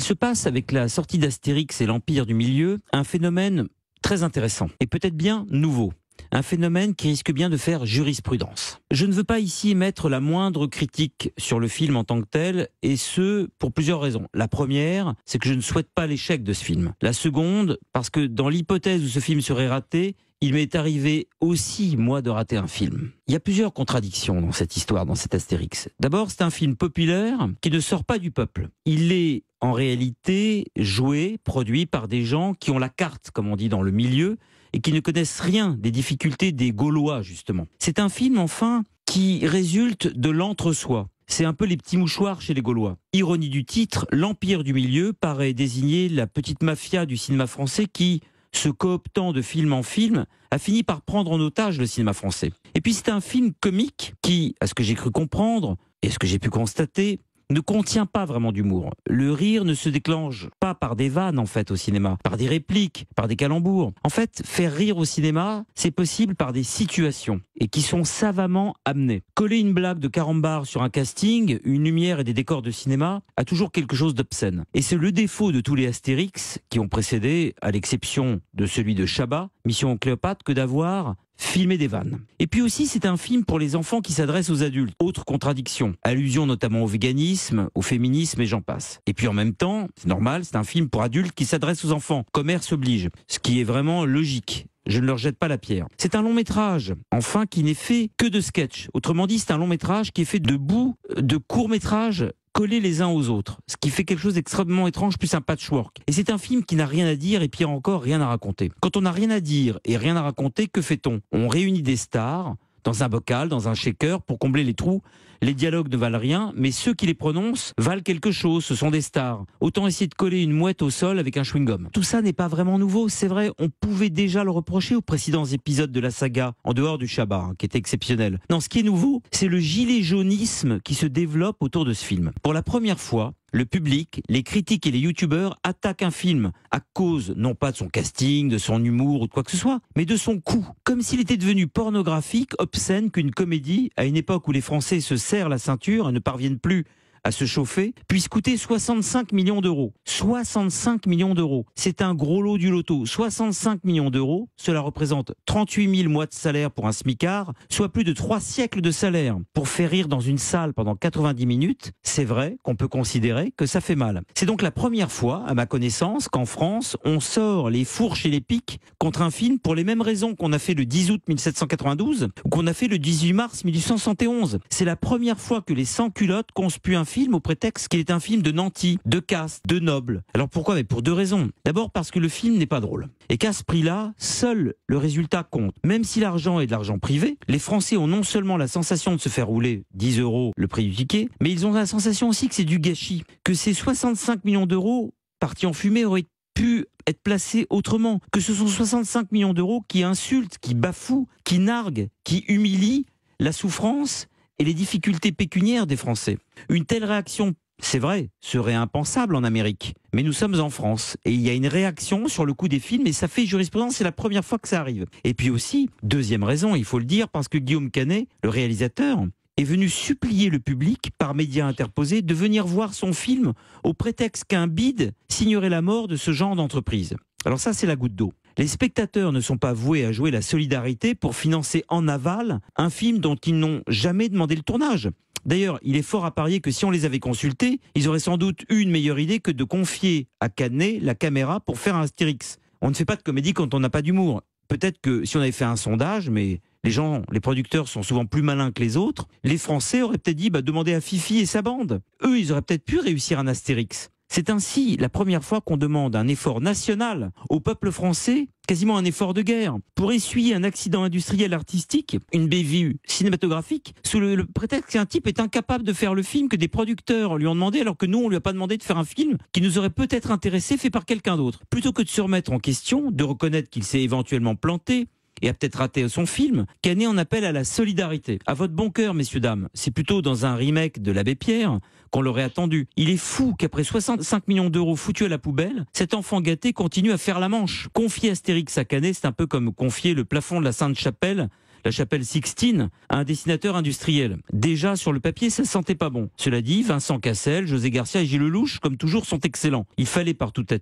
Il se passe avec la sortie d'Astérix et l'Empire du Milieu un phénomène très intéressant et peut-être bien nouveau un phénomène qui risque bien de faire jurisprudence. Je ne veux pas ici émettre la moindre critique sur le film en tant que tel, et ce, pour plusieurs raisons. La première, c'est que je ne souhaite pas l'échec de ce film. La seconde, parce que dans l'hypothèse où ce film serait raté, il m'est arrivé aussi, moi, de rater un film. Il y a plusieurs contradictions dans cette histoire, dans cet Astérix. D'abord, c'est un film populaire qui ne sort pas du peuple. Il est en réalité joué, produit par des gens qui ont la carte, comme on dit dans le milieu, et qui ne connaissent rien des difficultés des Gaulois, justement. C'est un film, enfin, qui résulte de l'entre-soi. C'est un peu les petits mouchoirs chez les Gaulois. Ironie du titre, l'Empire du Milieu paraît désigner la petite mafia du cinéma français qui, se cooptant de film en film, a fini par prendre en otage le cinéma français. Et puis c'est un film comique qui, à ce que j'ai cru comprendre, et à ce que j'ai pu constater, ne contient pas vraiment d'humour. Le rire ne se déclenche pas par des vannes, en fait, au cinéma, par des répliques, par des calembours. En fait, faire rire au cinéma, c'est possible par des situations et qui sont savamment amenées. Coller une blague de carambar sur un casting, une lumière et des décors de cinéma a toujours quelque chose d'obscène. Et c'est le défaut de tous les Astérix qui ont précédé, à l'exception de celui de Chabat, Mission Cléopâtre, que d'avoir filmer des vannes. Et puis aussi, c'est un film pour les enfants qui s'adresse aux adultes. Autre contradiction. Allusion notamment au véganisme, au féminisme et j'en passe. Et puis en même temps, c'est normal, c'est un film pour adultes qui s'adresse aux enfants. Commerce oblige. Ce qui est vraiment logique. Je ne leur jette pas la pierre. C'est un long métrage, enfin, qui n'est fait que de sketchs. Autrement dit, c'est un long métrage qui est fait de bouts de courts métrages collés les uns aux autres, ce qui fait quelque chose d'extrêmement étrange, plus un patchwork. Et c'est un film qui n'a rien à dire et pire encore, rien à raconter. Quand on n'a rien à dire et rien à raconter, que fait-on? On réunit des stars dans un bocal, dans un shaker, pour combler les trous les dialogues ne valent rien, mais ceux qui les prononcent valent quelque chose, ce sont des stars. Autant essayer de coller une mouette au sol avec un chewing-gum. Tout ça n'est pas vraiment nouveau, c'est vrai, on pouvait déjà le reprocher aux précédents épisodes de la saga, en dehors du Shabbat, hein, qui est exceptionnel. Non, ce qui est nouveau, c'est le gilet jaunisme qui se développe autour de ce film. Pour la première fois, le public, les critiques et les youtubeurs attaquent un film à cause non pas de son casting, de son humour ou de quoi que ce soit, mais de son coût. Comme s'il était devenu pornographique, obscène qu'une comédie, à une époque où les Français se serrent la ceinture et ne parviennent plus à se chauffer puisse coûter 65 millions d'euros. 65 millions d'euros. C'est un gros lot du loto. 65 millions d'euros, cela représente 38 000 mois de salaire pour un smicard, soit plus de trois siècles de salaire. Pour faire rire dans une salle pendant 90 minutes, c'est vrai qu'on peut considérer que ça fait mal. C'est donc la première fois, à ma connaissance, qu'en France, on sort les fourches et les pics contre un film pour les mêmes raisons qu'on a fait le 10 août 1792 ou qu'on a fait le 18 mars 1871. C'est la première fois que les sans-culottes conspuent un film au prétexte qu'il est un film de nantis, de caste, de nobles. Alors pourquoi? Mais pour deux raisons. D'abord parce que le film n'est pas drôle. Et qu'à ce prix-là, seul le résultat compte. Même si l'argent est de l'argent privé, les Français ont non seulement la sensation de se faire rouler 10 euros le prix du ticket, mais ils ont la sensation aussi que c'est du gâchis. Que ces 65 millions d'euros partis en fumée auraient pu être placés autrement, que ce sont 65 millions d'euros qui insultent, qui bafouent, qui narguent, qui humilient la souffrance et les difficultés pécuniaires des Français. Une telle réaction, c'est vrai, serait impensable en Amérique. Mais nous sommes en France et il y a une réaction sur le coût des films et ça fait jurisprudence, c'est la première fois que ça arrive. Et puis aussi, deuxième raison, il faut le dire, parce que Guillaume Canet, le réalisateur, est venu supplier le public, par médias interposés, de venir voir son film au prétexte qu'un bide signerait la mort de ce genre d'entreprise. Alors ça, c'est la goutte d'eau. Les spectateurs ne sont pas voués à jouer la solidarité pour financer en aval un film dont ils n'ont jamais demandé le tournage. D'ailleurs, il est fort à parier que si on les avait consultés, ils auraient sans doute eu une meilleure idée que de confier à Canet la caméra pour faire un Astérix. On ne fait pas de comédie quand on n'a pas d'humour. Peut-être que si on avait fait un sondage, mais les gens, les producteurs sont souvent plus malins que les autres, les Français auraient peut-être dit bah, demandez à Fifi et sa bande. Eux, ils auraient peut-être pu réussir un Astérix. C'est ainsi la première fois qu'on demande un effort national au peuple français, quasiment un effort de guerre, pour essuyer un accident industriel artistique, une bévue cinématographique, sous le, prétexte qu'un type est incapable de faire le film que des producteurs lui ont demandé, alors que nous, on lui a pas demandé de faire un film qui nous aurait peut-être intéressé fait par quelqu'un d'autre. Plutôt que de se remettre en question, de reconnaître qu'il s'est éventuellement planté, et a peut-être raté son film, Canet en appelle à la solidarité. À votre bon cœur, messieurs, dames. C'est plutôt dans un remake de l'Abbé Pierre qu'on l'aurait attendu. Il est fou qu'après 65 millions d'euros foutus à la poubelle, cet enfant gâté continue à faire la manche. Confier Astérix à Canet, c'est un peu comme confier le plafond de la Sainte-Chapelle la chapelle Sixtine à un dessinateur industriel. Déjà, sur le papier, ça sentait pas bon. Cela dit, Vincent Cassel, José Garcia et Gilles Lelouch, comme toujours, sont excellents. Il fallait par tout à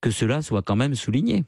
que cela soit quand même souligné.